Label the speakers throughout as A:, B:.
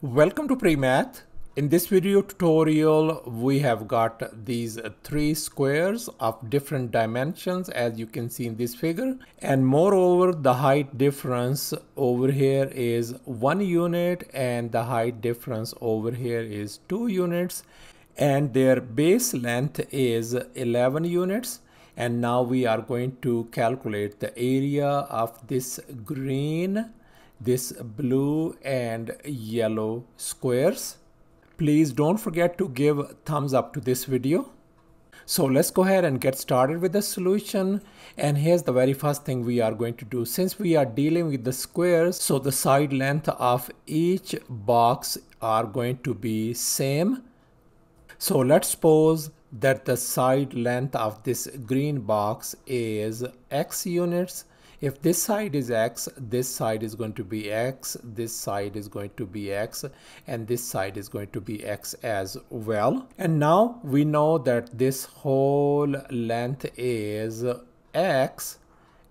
A: Welcome to PreMath. In this video tutorial, we have got these three squares of different dimensions as you can see in this figure. And moreover, the height difference over here is one unit and the height difference over here is two units. And their base length is 11 units and now we are going to calculate the area of this green this blue and yellow squares. Please don't forget to give thumbs up to this video. So let's go ahead and get started with the solution. And here's the very first thing we are going to do. Since we are dealing with the squares so the side length of each box are going to be same. So let's suppose that the side length of this green box is x units. If this side is x, this side is going to be x, this side is going to be x, and this side is going to be x as well. And now we know that this whole length is x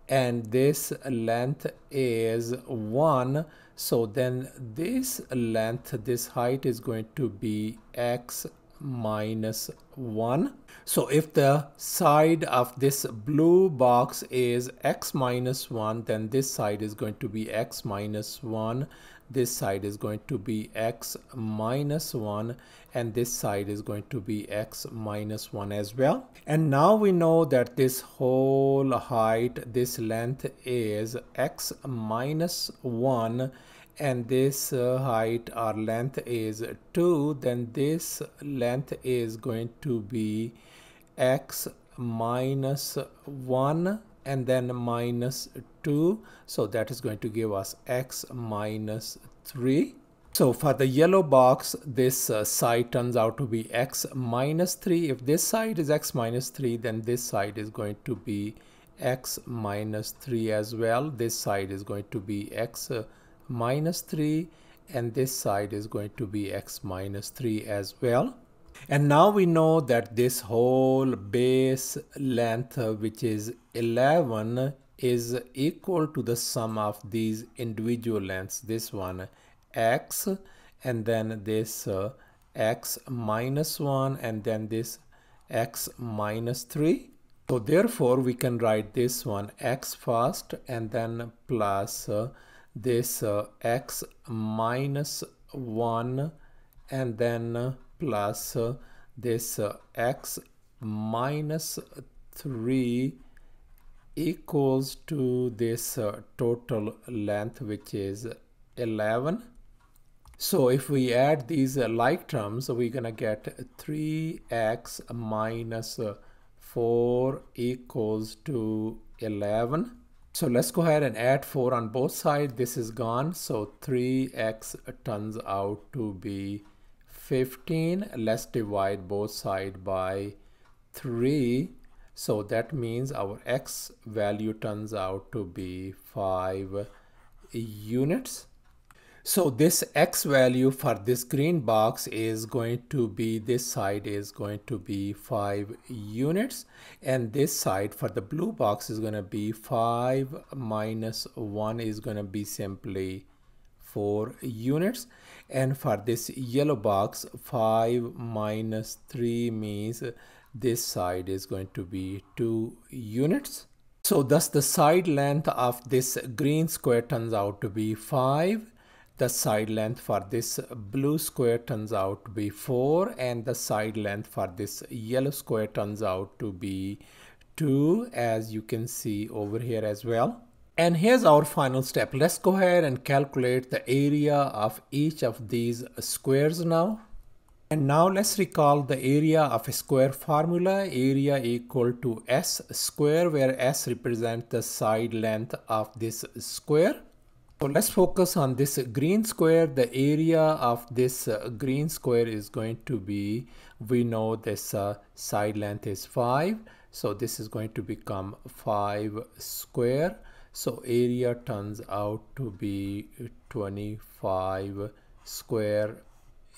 A: and this length is 1 so then this length this height is going to be x minus 1. So if the side of this blue box is x minus 1, then this side is going to be x minus 1. This side is going to be x minus 1 and this side is going to be x minus 1 as well. And now we know that this whole height, this length is x minus 1 and this uh, height or length is 2 then this length is going to be x minus 1 and then minus 2 so that is going to give us x minus 3 so for the yellow box this uh, side turns out to be x minus 3 if this side is x minus 3 then this side is going to be x minus 3 as well. This side is going to be x uh, minus 3 and this side is going to be x minus 3 as well. And now we know that this whole base length which is 11 is equal to the sum of these individual lengths. This one x and then this uh, x minus 1 and then this x minus 3. So therefore we can write this one x first and then plus uh, this uh, x minus 1 and then uh, plus uh, this x minus 3 equals to this total length which is 11 so if we add these like terms we're gonna get 3x minus 4 equals to 11 so let's go ahead and add 4 on both sides. This is gone. So 3x turns out to be 15. Let's divide both sides by 3. So that means our x value turns out to be 5 units. So this x value for this green box is going to be, this side is going to be 5 units. And this side for the blue box is going to be 5 minus 1 is going to be simply 4 units. And for this yellow box 5 minus 3 means this side is going to be 2 units. So thus the side length of this green square turns out to be 5 the side length for this blue square turns out to be 4 and the side length for this yellow square turns out to be 2 as you can see over here as well. And here's our final step. Let's go ahead and calculate the area of each of these squares now. And now let's recall the area of a square formula, area equal to s square where s represents the side length of this square. So let's focus on this green square. The area of this uh, green square is going to be, we know this uh, side length is 5. So this is going to become 5 square. So area turns out to be 25 square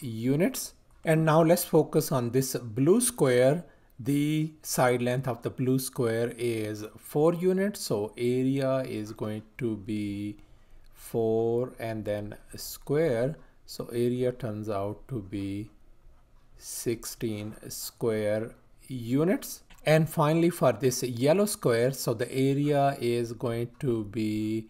A: units. And now let's focus on this blue square. The side length of the blue square is 4 units. So area is going to be 4 and then square. So area turns out to be 16 square units. And finally for this yellow square so the area is going to be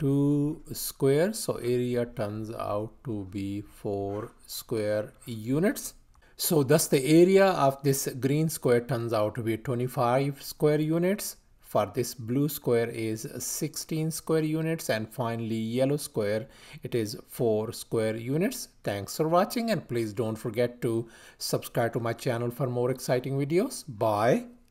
A: 2 square. So area turns out to be 4 square units. So thus the area of this green square turns out to be 25 square units for this blue square is 16 square units and finally yellow square it is 4 square units. Thanks for watching and please don't forget to subscribe to my channel for more exciting videos. Bye.